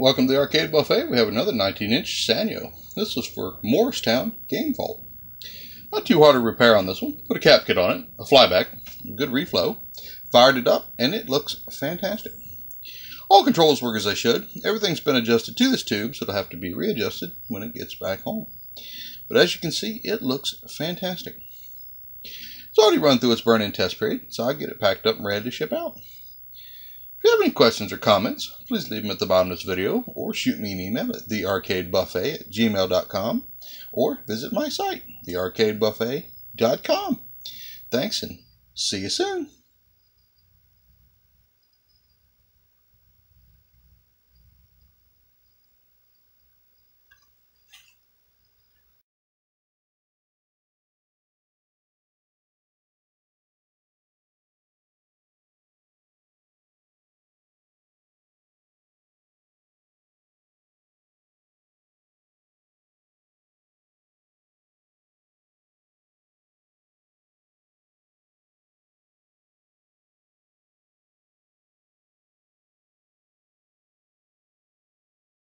welcome to the Arcade Buffet. We have another 19-inch Sanyo. This was for Morristown Game Vault. Not too hard to repair on this one. Put a cap kit on it, a flyback, good reflow. Fired it up, and it looks fantastic. All controls work as they should. Everything's been adjusted to this tube, so it'll have to be readjusted when it gets back home. But as you can see, it looks fantastic. It's already run through its burn-in test period, so I get it packed up and ready to ship out. If you have any questions or comments, please leave them at the bottom of this video or shoot me an email at thearcadebuffet at gmail.com or visit my site, thearcadebuffet.com. Thanks and see you soon.